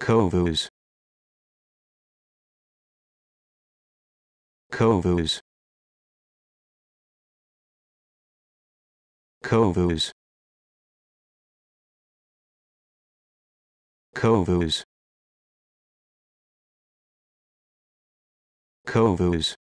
Kovus. Kovus. Kovus. Kovus. Kovus.